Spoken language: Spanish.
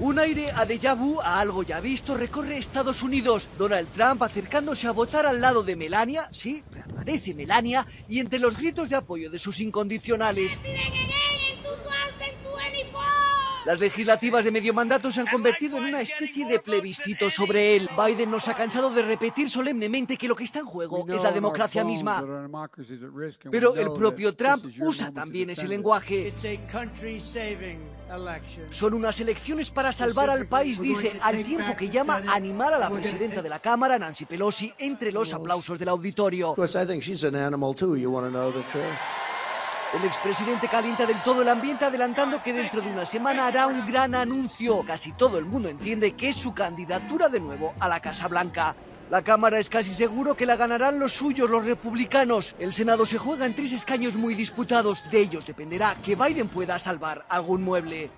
Un aire a déjà vu, a algo ya visto, recorre Estados Unidos. Donald Trump acercándose a votar al lado de Melania, sí, reaparece Melania, y entre los gritos de apoyo de sus incondicionales. Las legislativas de medio mandato se han convertido en una especie de plebiscito sobre él. Biden nos ha cansado de repetir solemnemente que lo que está en juego es la democracia misma. Pero el propio Trump usa también ese lenguaje. Son unas elecciones para salvar al país, dice, al tiempo que llama a animar a la presidenta de la Cámara, Nancy Pelosi, entre los aplausos del auditorio. El expresidente calienta del todo el ambiente adelantando que dentro de una semana hará un gran anuncio. Casi todo el mundo entiende que es su candidatura de nuevo a la Casa Blanca. La Cámara es casi seguro que la ganarán los suyos, los republicanos. El Senado se juega en tres escaños muy disputados. De ellos dependerá que Biden pueda salvar algún mueble.